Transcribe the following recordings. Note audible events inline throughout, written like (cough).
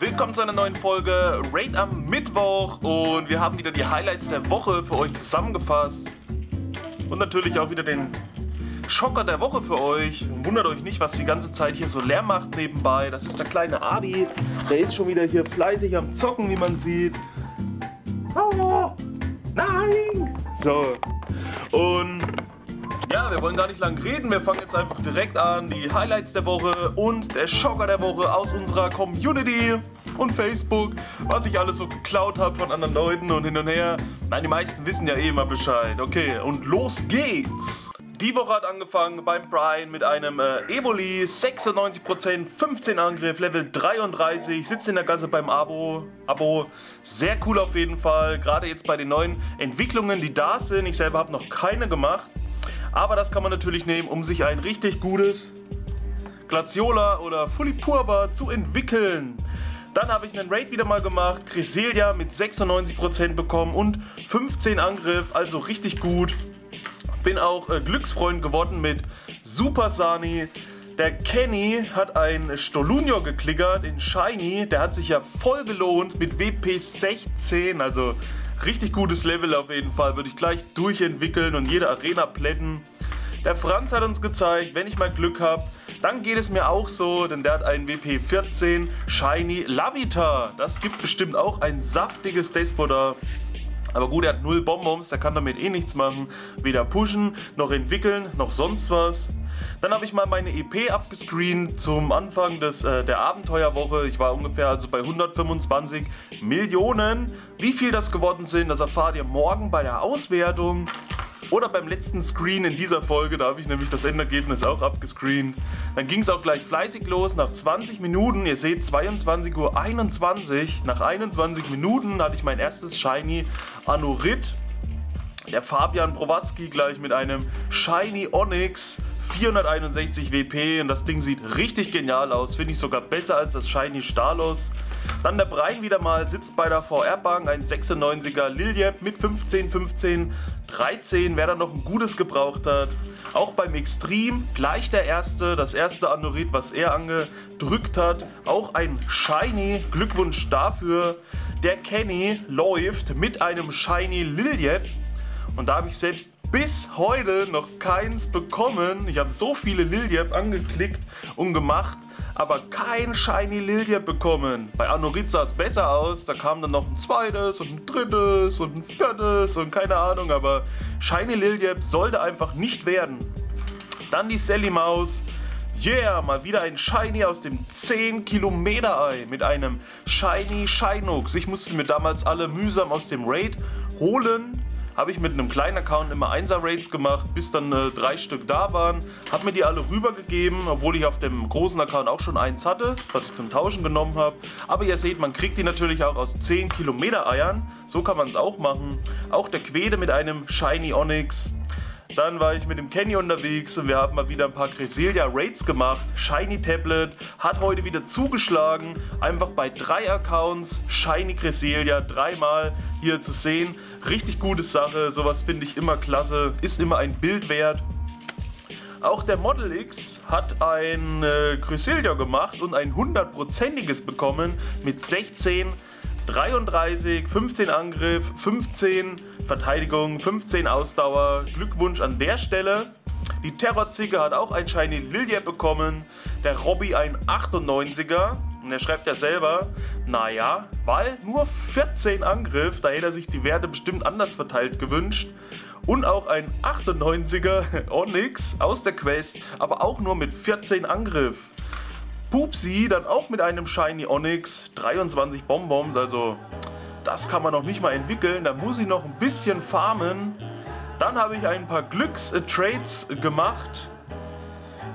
Willkommen zu einer neuen Folge Raid am Mittwoch und wir haben wieder die Highlights der Woche für euch zusammengefasst und natürlich auch wieder den Schocker der Woche für euch. Wundert euch nicht, was die ganze Zeit hier so leer macht nebenbei. Das ist der kleine Adi. Der ist schon wieder hier fleißig am Zocken, wie man sieht. Oh, nein! So. Und ja, wir wollen gar nicht lang reden. Wir fangen jetzt einfach direkt an. Die Highlights der Woche und der Schocker der Woche aus unserer Community und Facebook. Was ich alles so geklaut habe von anderen Leuten und hin und her. Nein, die meisten wissen ja eh immer Bescheid. Okay, und los geht's! Die Woche hat angefangen beim Brian mit einem äh, Eboli, 96%, 15 Angriff, Level 33, sitzt in der Gasse beim Abo. Abo, sehr cool auf jeden Fall, gerade jetzt bei den neuen Entwicklungen, die da sind. Ich selber habe noch keine gemacht, aber das kann man natürlich nehmen, um sich ein richtig gutes Glaciola oder Fully Purba zu entwickeln. Dann habe ich einen Raid wieder mal gemacht, Cresselia mit 96% bekommen und 15 Angriff, also richtig gut. Bin auch äh, Glücksfreund geworden mit Super Sani. Der Kenny hat ein Stolunio geklickert in Shiny. Der hat sich ja voll gelohnt mit WP 16. Also richtig gutes Level auf jeden Fall. Würde ich gleich durchentwickeln und jede Arena plätten. Der Franz hat uns gezeigt, wenn ich mal Glück habe, dann geht es mir auch so, denn der hat einen WP 14 Shiny Lavita. Das gibt bestimmt auch ein saftiges Despoda. Aber gut, er hat null Bonbons, der kann damit eh nichts machen. Weder pushen, noch entwickeln, noch sonst was. Dann habe ich mal meine EP abgescreent zum Anfang des, äh, der Abenteuerwoche. Ich war ungefähr also bei 125 Millionen. Wie viel das geworden sind, das erfahrt ihr morgen bei der Auswertung. Oder beim letzten Screen in dieser Folge, da habe ich nämlich das Endergebnis auch abgescreent. Dann ging es auch gleich fleißig los. Nach 20 Minuten, ihr seht 22.21 Uhr, nach 21 Minuten hatte ich mein erstes Shiny Anorit. Der Fabian Prowatzki gleich mit einem Shiny Onyx 461 WP und das Ding sieht richtig genial aus. Finde ich sogar besser als das Shiny Stalos. Dann der Brian wieder mal sitzt bei der VR-Bank, ein 96er Liljep mit 15, 15, 13, wer da noch ein gutes gebraucht hat. Auch beim Extreme gleich der erste, das erste Anorit, was er angedrückt hat. Auch ein Shiny, Glückwunsch dafür. Der Kenny läuft mit einem Shiny Liljep und da habe ich selbst bis heute noch keins bekommen. Ich habe so viele Liljep angeklickt und gemacht, aber kein Shiny Liljep bekommen. Bei Anorit sah es besser aus. Da kam dann noch ein zweites und ein drittes und ein viertes und keine Ahnung. Aber Shiny Liljep sollte einfach nicht werden. Dann die Sally Maus. Yeah, mal wieder ein Shiny aus dem 10 Kilometer Ei mit einem Shiny Shinux. Ich musste mir damals alle mühsam aus dem Raid holen habe ich mit einem kleinen Account immer 1er Raids gemacht, bis dann äh, drei Stück da waren. Habe mir die alle rübergegeben, obwohl ich auf dem großen Account auch schon eins hatte, was ich zum Tauschen genommen habe. Aber ihr seht, man kriegt die natürlich auch aus 10 Kilometer Eiern. So kann man es auch machen. Auch der Quede mit einem Shiny Onyx. Dann war ich mit dem Kenny unterwegs und wir haben mal wieder ein paar Cresselia Raids gemacht. Shiny Tablet hat heute wieder zugeschlagen. Einfach bei drei Accounts Shiny Cresselia dreimal hier zu sehen. Richtig gute Sache, sowas finde ich immer klasse, ist immer ein Bild wert. Auch der Model X hat ein äh, Cresselia gemacht und ein hundertprozentiges bekommen mit 16, 33, 15 Angriff, 15 Verteidigung, 15 Ausdauer. Glückwunsch an der Stelle. Die Terrorzicke hat auch ein Shiny Lilia bekommen. Der Robby ein 98er. Und er schreibt ja selber, naja, weil nur 14 Angriff, da hätte er sich die Werte bestimmt anders verteilt gewünscht. Und auch ein 98er Onyx (laughs) aus der Quest, aber auch nur mit 14 Angriff. Pupsi dann auch mit einem Shiny Onyx, 23 Bonbons, also das kann man noch nicht mal entwickeln, da muss ich noch ein bisschen farmen. Dann habe ich ein paar Glückstrades gemacht.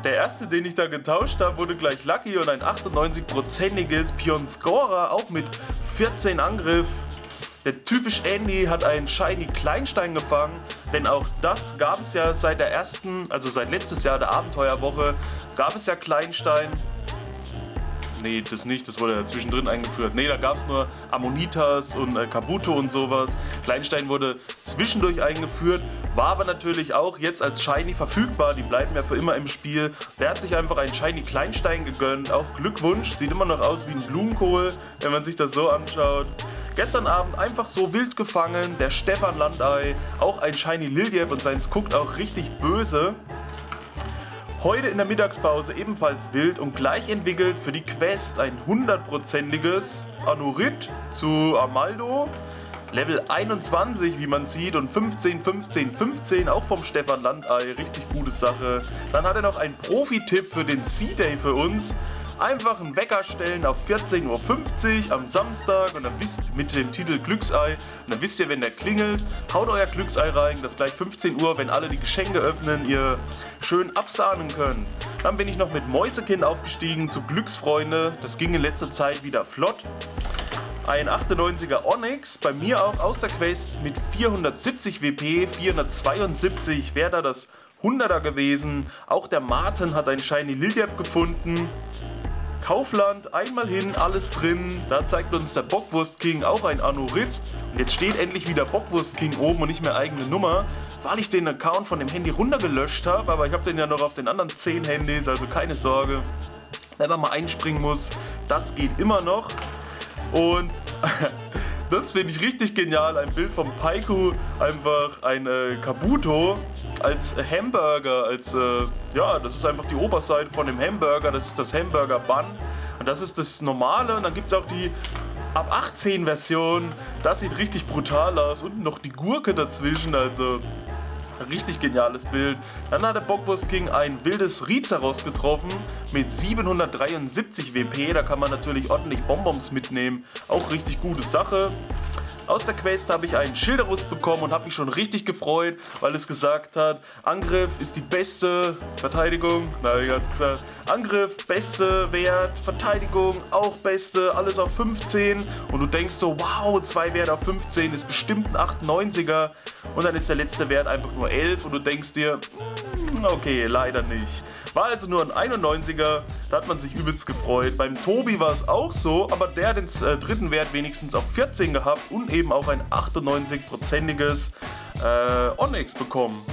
Der erste, den ich da getauscht habe, wurde gleich Lucky und ein 98%iges Pion Scorer, auch mit 14 Angriff. Der typisch Andy hat einen Shiny Kleinstein gefangen, denn auch das gab es ja seit der ersten, also seit letztes Jahr der Abenteuerwoche, gab es ja Kleinstein. Nee, das nicht, das wurde ja zwischendrin eingeführt. Nee, da gab es nur Ammonitas und äh, Kabuto und sowas. Kleinstein wurde zwischendurch eingeführt, war aber natürlich auch jetzt als Shiny verfügbar. Die bleiben ja für immer im Spiel. Der hat sich einfach einen Shiny Kleinstein gegönnt. Auch Glückwunsch, sieht immer noch aus wie ein Blumenkohl, wenn man sich das so anschaut. Gestern Abend einfach so wild gefangen, der Stefan Landei, auch ein Shiny Liliep und seins guckt auch richtig böse. Heute in der Mittagspause ebenfalls wild und gleich entwickelt für die Quest ein hundertprozentiges Anurit zu Amaldo. Level 21, wie man sieht, und 15, 15, 15, auch vom Stefan Landei. Richtig gute Sache. Dann hat er noch einen Profi-Tipp für den C-Day für uns. Einfach einen Wecker stellen auf 14.50 Uhr am Samstag und dann wisst mit dem Titel Glücksei. Und dann wisst ihr, wenn der klingelt, haut euer Glücksei rein, dass gleich 15 Uhr, wenn alle die Geschenke öffnen, ihr schön absahnen könnt. Dann bin ich noch mit Mäusekind aufgestiegen zu Glücksfreunde. Das ging in letzter Zeit wieder flott. Ein 98er Onyx, bei mir auch aus der Quest mit 470 WP, 472 wäre da das 100er gewesen. Auch der Martin hat ein Shiny Liliap gefunden. Kaufland, einmal hin, alles drin. Da zeigt uns der Bockwurst King auch ein Anurit. Und jetzt steht endlich wieder Bockwurst King oben und nicht mehr eigene Nummer, weil ich den Account von dem Handy runtergelöscht habe. Aber ich habe den ja noch auf den anderen 10 Handys, also keine Sorge. Wenn man mal einspringen muss, das geht immer noch. Und (laughs) Das finde ich richtig genial. Ein Bild vom Paiku, einfach ein äh, Kabuto als Hamburger, als äh, ja, das ist einfach die Oberseite von dem Hamburger. Das ist das Hamburger Bun und das ist das Normale. Und dann gibt es auch die ab 18 Version. Das sieht richtig brutal aus und noch die Gurke dazwischen. Also Richtig geniales Bild. Dann hat der Bockwurst King ein wildes Rizeros getroffen mit 773 WP. Da kann man natürlich ordentlich Bonbons mitnehmen. Auch richtig gute Sache. Aus der Quest habe ich einen Schilderus bekommen und habe mich schon richtig gefreut, weil es gesagt hat, Angriff ist die beste Verteidigung. Nein, ich habe gesagt, Angriff, beste Wert, Verteidigung, auch beste, alles auf 15. Und du denkst so, wow, zwei Werte auf 15 ist bestimmt ein 98er. Und dann ist der letzte Wert einfach nur 11 und du denkst dir, hm, okay, leider nicht. War also nur ein 91er, da hat man sich übelst gefreut. Beim Tobi war es auch so, aber der hat den äh, dritten Wert wenigstens auf 14 gehabt und eben auch ein 98-prozentiges äh, Onyx bekommen.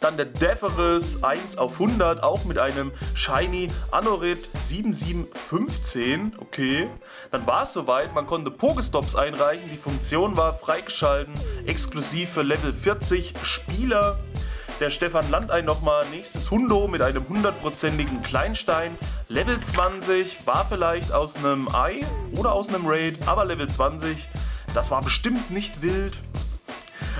Dann der Deferis 1 auf 100, auch mit einem Shiny Anorit 7715. Okay. Dann war es soweit, man konnte Pokestops einreichen. Die Funktion war freigeschalten, exklusiv für Level 40 Spieler der Stefan Landei nochmal nächstes Hundo mit einem hundertprozentigen Kleinstein. Level 20 war vielleicht aus einem Ei oder aus einem Raid, aber Level 20, das war bestimmt nicht wild.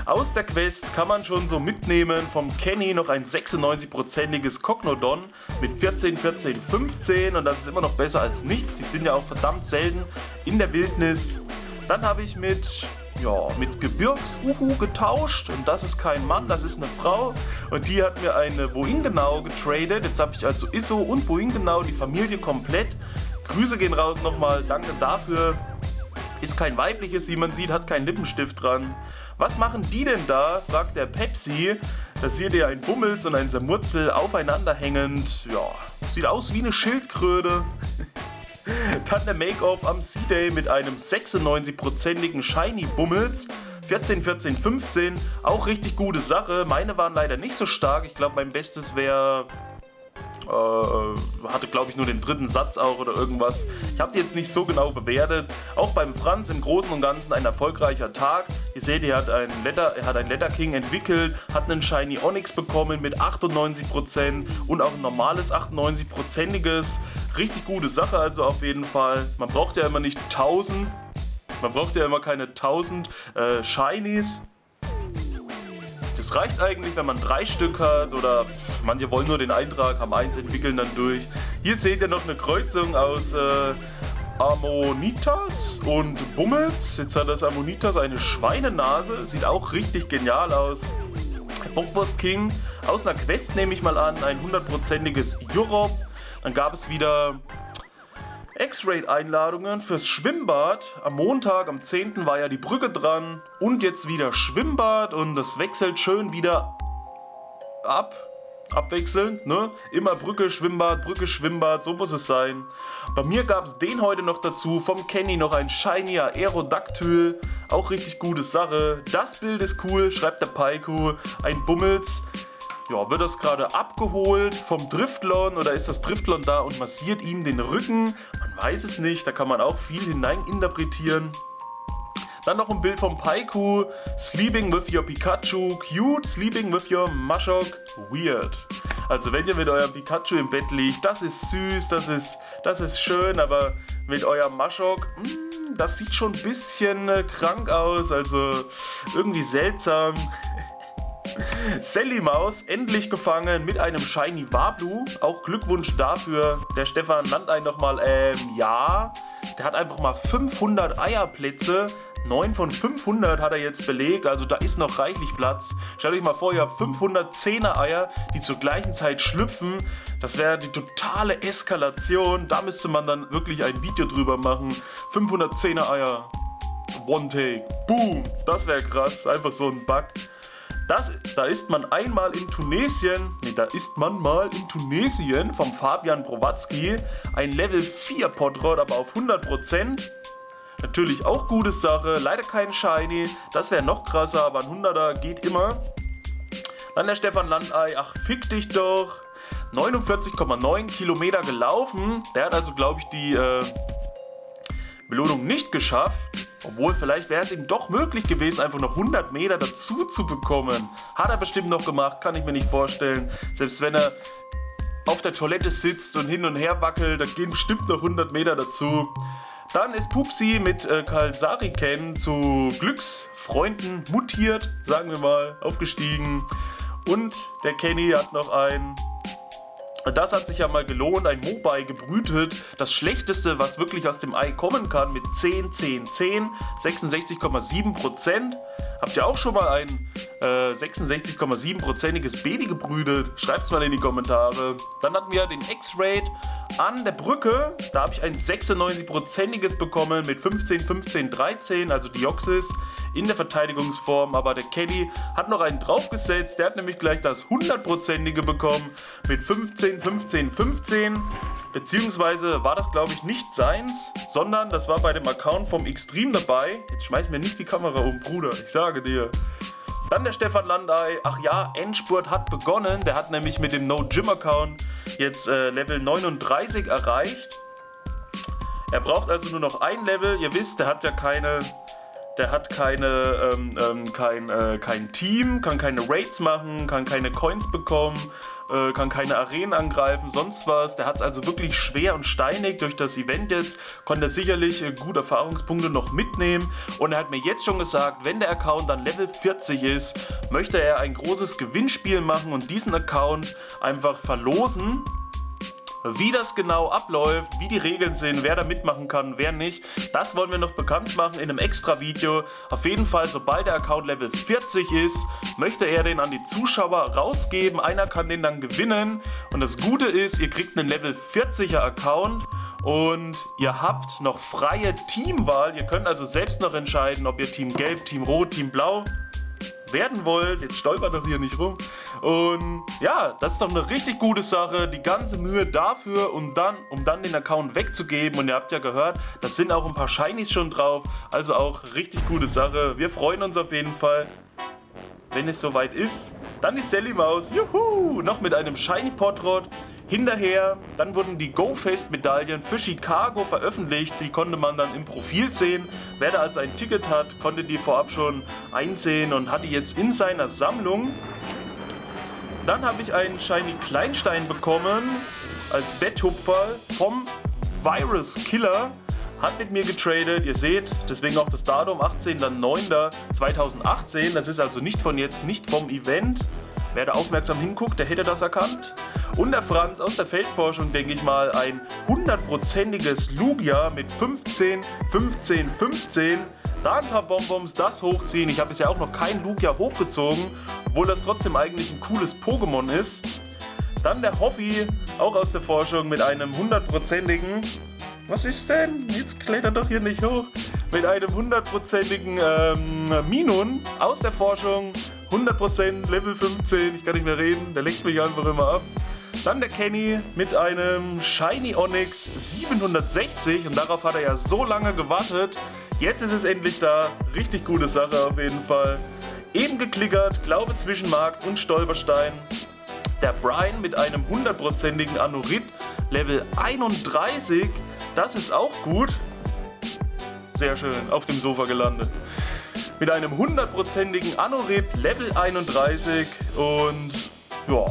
Aus der Quest kann man schon so mitnehmen vom Kenny noch ein 96%iges Cognodon mit 14, 14, 15 und das ist immer noch besser als nichts. Die sind ja auch verdammt selten in der Wildnis. Dann habe ich mit ja, mit Gebirgs-Uhu getauscht und das ist kein Mann, das ist eine Frau und die hat mir eine Wohin genau getradet. Jetzt habe ich also Isso und Wohin genau die Familie komplett. Grüße gehen raus nochmal, danke dafür. Ist kein weibliches, wie man sieht, hat keinen Lippenstift dran. Was machen die denn da? fragt der Pepsi. Da seht ihr ein Bummels und ein Samurzel aufeinander hängend. Ja, sieht aus wie eine Schildkröte. (laughs) Dann der Make-off am C-Day mit einem 96%igen Shiny Bummels. 14, 14, 15, auch richtig gute Sache. Meine waren leider nicht so stark. Ich glaube, mein Bestes wäre äh, hatte, glaube ich, nur den dritten Satz auch oder irgendwas. Ich habe die jetzt nicht so genau bewertet. Auch beim Franz im Großen und Ganzen ein erfolgreicher Tag. Ihr seht, er hat einen Letter, er hat einen Letter King entwickelt, hat einen Shiny Onyx bekommen mit 98% und auch ein normales 98%iges. Richtig gute Sache also auf jeden Fall. Man braucht ja immer nicht 1000. Man braucht ja immer keine 1000 äh, Shinies. Das reicht eigentlich, wenn man drei Stück hat oder manche wollen nur den Eintrag, haben eins, entwickeln dann durch. Hier seht ihr noch eine Kreuzung aus äh, Ammonitas und Bummels. Jetzt hat das Ammonitas eine Schweinenase, sieht auch richtig genial aus. Bockwurst King aus einer Quest nehme ich mal an, ein hundertprozentiges Europe. Dann gab es wieder X-Raid-Einladungen fürs Schwimmbad. Am Montag, am 10. war ja die Brücke dran und jetzt wieder Schwimmbad und das wechselt schön wieder ab. abwechselnd, ne? Immer Brücke, Schwimmbad, Brücke, Schwimmbad, so muss es sein. Bei mir gab es den heute noch dazu, vom Kenny noch ein Shiny Aerodactyl, auch richtig gute Sache. Das Bild ist cool, schreibt der Paiku, ein Bummels. Ja, wird das gerade abgeholt vom Driftlon oder ist das Driftlon da und massiert ihm den Rücken? Man weiß es nicht, da kann man auch viel hineininterpretieren. Dann noch ein Bild vom Paiku. Sleeping with your Pikachu. Cute. Sleeping with your Mashok. Weird. Also wenn ihr mit eurem Pikachu im Bett liegt, das ist süß, das ist, das ist schön, aber mit eurem Mashok, hm, das sieht schon ein bisschen äh, krank aus, also irgendwie seltsam. (laughs) Sally Maus endlich gefangen mit einem Shiny Wablu. Auch Glückwunsch dafür. Der Stefan nannt einen nochmal, ähm, ja. Der hat einfach mal 500 Eierplätze. 9 von 500 hat er jetzt belegt, also da ist noch reichlich Platz. Stellt euch mal vor, ihr habt 510er Eier, die zur gleichen Zeit schlüpfen. Das wäre die totale Eskalation. Da müsste man dann wirklich ein Video drüber machen. 510er Eier. One Take. Boom. Das wäre krass. Einfach so ein Bug. Das, da ist man einmal in Tunesien, nee, da ist man mal in Tunesien vom Fabian Prowatzki, ein Level 4 Podrod, aber auf 100%. Natürlich auch gute Sache, leider kein Shiny, das wäre noch krasser, aber ein 100er geht immer. Dann der Stefan Landei, ach fick dich doch. 49,9 Kilometer gelaufen, der hat also glaube ich die äh, Belohnung nicht geschafft. Obwohl, vielleicht wäre es ihm doch möglich gewesen, einfach noch 100 Meter dazu zu bekommen. Hat er bestimmt noch gemacht, kann ich mir nicht vorstellen. Selbst wenn er auf der Toilette sitzt und hin und her wackelt, da gehen bestimmt noch 100 Meter dazu. Dann ist Pupsi mit äh, Karl Sariken zu Glücksfreunden mutiert, sagen wir mal, aufgestiegen. Und der Kenny hat noch ein das hat sich ja mal gelohnt, ein Mobile gebrütet. Das schlechteste, was wirklich aus dem Ei kommen kann, mit 10, 10, 10, 66,7%. Habt ihr auch schon mal ein äh, 66,7%iges Baby gebrütet? Schreibt es mal in die Kommentare. Dann hatten wir den X-Rate an der Brücke. Da habe ich ein 96%iges bekommen mit 15, 15, 13, also Dioxys in der Verteidigungsform. Aber der Kelly hat noch einen draufgesetzt. Der hat nämlich gleich das 100%ige bekommen mit 15, 15, 15. Beziehungsweise war das, glaube ich, nicht seins, sondern das war bei dem Account vom Extreme dabei. Jetzt schmeiß mir nicht die Kamera um, Bruder, ich sage dir. Dann der Stefan Landei. Ach ja, Endspurt hat begonnen. Der hat nämlich mit dem No Gym Account jetzt äh, Level 39 erreicht. Er braucht also nur noch ein Level. Ihr wisst, der hat ja keine der hat keine, ähm, ähm, kein, äh, kein Team, kann keine Raids machen, kann keine Coins bekommen, äh, kann keine Arenen angreifen, sonst was. Der hat es also wirklich schwer und steinig. Durch das Event jetzt konnte er sicherlich äh, gute Erfahrungspunkte noch mitnehmen. Und er hat mir jetzt schon gesagt, wenn der Account dann Level 40 ist, möchte er ein großes Gewinnspiel machen und diesen Account einfach verlosen wie das genau abläuft, wie die Regeln sind, wer da mitmachen kann, wer nicht, das wollen wir noch bekannt machen in einem extra Video. Auf jeden Fall, sobald der Account Level 40 ist, möchte er den an die Zuschauer rausgeben. Einer kann den dann gewinnen. Und das Gute ist, ihr kriegt einen Level 40er Account und ihr habt noch freie Teamwahl. Ihr könnt also selbst noch entscheiden, ob ihr Team Gelb, Team Rot, Team Blau werden wollt. Jetzt stolpert doch hier nicht rum. Und ja, das ist doch eine richtig gute Sache. Die ganze Mühe dafür und dann, um dann den Account wegzugeben. Und ihr habt ja gehört, das sind auch ein paar Shinies schon drauf. Also auch richtig gute Sache. Wir freuen uns auf jeden Fall. Wenn es soweit ist, dann die Sally Maus. Juhu! Noch mit einem Shiny Potrod. Hinterher, dann wurden die GoFest-Medaillen für Chicago veröffentlicht. Die konnte man dann im Profil sehen. Wer da also ein Ticket hat, konnte die vorab schon einsehen und hat die jetzt in seiner Sammlung. Dann habe ich einen Shiny Kleinstein bekommen als Betthupfer vom Virus Killer. Hat mit mir getradet, ihr seht, deswegen auch das Datum 18.09.2018. Das ist also nicht von jetzt, nicht vom Event. Wer da aufmerksam hinguckt, der hätte das erkannt. Und der Franz aus der Feldforschung, denke ich mal, ein hundertprozentiges Lugia mit 15, 15, 15. Da ein paar Bonbons, das hochziehen. Ich habe bisher auch noch kein Lugia hochgezogen, obwohl das trotzdem eigentlich ein cooles Pokémon ist. Dann der Hoffi, auch aus der Forschung, mit einem hundertprozentigen. Was ist denn? Jetzt klettert doch hier nicht hoch. Mit einem hundertprozentigen ähm, Minun aus der Forschung 100% Level 15, ich kann nicht mehr reden, der lenkt mich einfach immer ab. Dann der Kenny mit einem Shiny Onyx 760 und darauf hat er ja so lange gewartet. Jetzt ist es endlich da, richtig gute Sache auf jeden Fall. Eben geklickert, Glaube zwischen Markt und Stolperstein. Der Brian mit einem hundertprozentigen Anurit Level 31, das ist auch gut. Sehr schön, auf dem Sofa gelandet mit einem hundertprozentigen Anorit Level 31 und ja,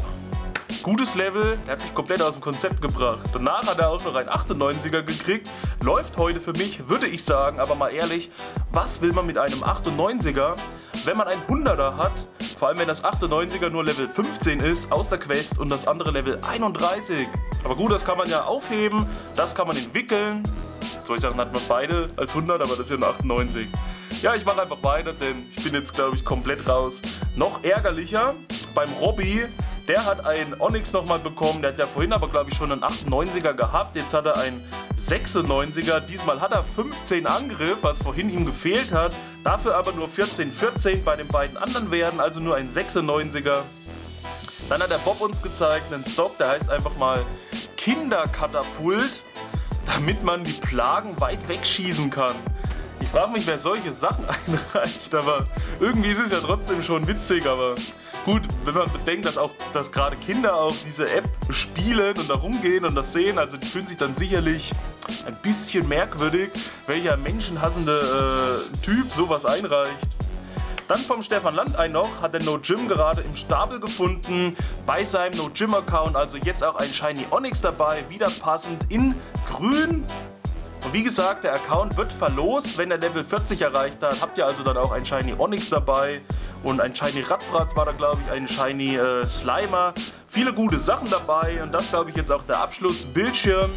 gutes Level. Der hat mich komplett aus dem Konzept gebracht. Danach hat er auch noch einen 98er gekriegt. Läuft heute für mich, würde ich sagen, aber mal ehrlich, was will man mit einem 98er, wenn man einen 100er hat? Vor allem wenn das 98er nur Level 15 ist aus der Quest und das andere Level 31. Aber gut, das kann man ja aufheben, das kann man entwickeln. Soll ich sagen, hat man beide als 100, aber das ist ja ein 98. Ja, ich mache einfach weiter, denn ich bin jetzt, glaube ich, komplett raus. Noch ärgerlicher, beim Robby, der hat einen Onyx nochmal bekommen. Der hat ja vorhin aber, glaube ich, schon einen 98er gehabt. Jetzt hat er einen 96er. Diesmal hat er 15 Angriff, was vorhin ihm gefehlt hat. Dafür aber nur 14, 14 bei den beiden anderen werden, also nur ein 96er. Dann hat der Bob uns gezeigt, einen Stock, der heißt einfach mal Kinderkatapult, damit man die Plagen weit wegschießen kann. Ich frage mich, wer solche Sachen (laughs) einreicht, aber irgendwie ist es ja trotzdem schon witzig, aber gut, wenn man bedenkt, dass auch, dass gerade Kinder auch diese App spielen und da rumgehen und das sehen, also die fühlen sich dann sicherlich ein bisschen merkwürdig, welcher menschenhassende äh, Typ sowas einreicht. Dann vom Stefan Landein noch hat der No Gym gerade im Stapel gefunden bei seinem No Gym Account, also jetzt auch ein Shiny Onyx dabei, wieder passend in grün und wie gesagt, der Account wird verlost, wenn er Level 40 erreicht hat. Habt ihr also dann auch ein Shiny Onyx dabei und ein Shiny Radfratz war da glaube ich, ein Shiny äh, Slimer. Viele gute Sachen dabei und das glaube ich jetzt auch der Abschlussbildschirm.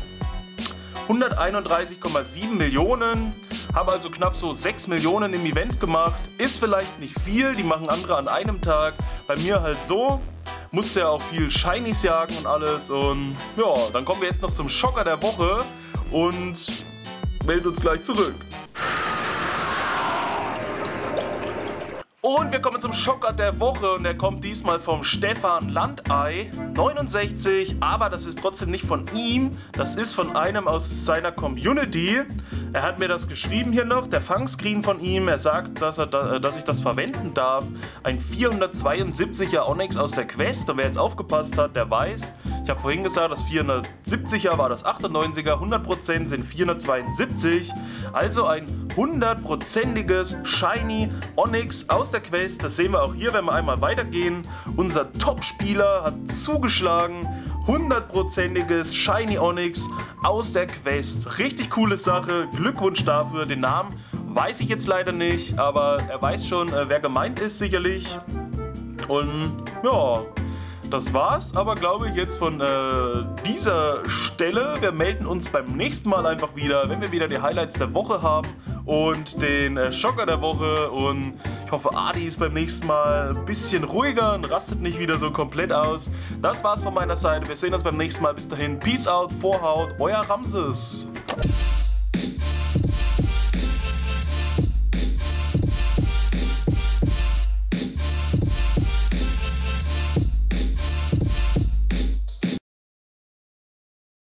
131,7 Millionen. Habe also knapp so 6 Millionen im Event gemacht. Ist vielleicht nicht viel, die machen andere an einem Tag. Bei mir halt so. Musste ja auch viel Shinies jagen und alles. Und ja, dann kommen wir jetzt noch zum Schocker der Woche. Und meldet uns gleich zurück. Und wir kommen zum Schocker der Woche und der kommt diesmal vom Stefan Landei 69, aber das ist trotzdem nicht von ihm, das ist von einem aus seiner Community. Er hat mir das geschrieben hier noch, der Fangscreen von ihm, er sagt, dass, er da, dass ich das verwenden darf. Ein 472er Onyx aus der Quest und wer jetzt aufgepasst hat, der weiß, ich habe vorhin gesagt, das 470er war das 98er, 100% sind 472, also ein hundertprozentiges Shiny Onyx aus der Quest. Das sehen wir auch hier, wenn wir einmal weitergehen. Unser Top-Spieler hat zugeschlagen. Hundertprozentiges Shiny Onyx aus der Quest. Richtig coole Sache. Glückwunsch dafür. Den Namen weiß ich jetzt leider nicht, aber er weiß schon, äh, wer gemeint ist sicherlich. Und ja, das war's, aber glaube ich jetzt von äh, dieser Stelle. Wir melden uns beim nächsten Mal einfach wieder, wenn wir wieder die Highlights der Woche haben und den äh, Schocker der Woche. Und ich hoffe, Adi ist beim nächsten Mal ein bisschen ruhiger und rastet nicht wieder so komplett aus. Das war's von meiner Seite. Wir sehen uns beim nächsten Mal. Bis dahin, Peace out, Vorhaut, euer Ramses.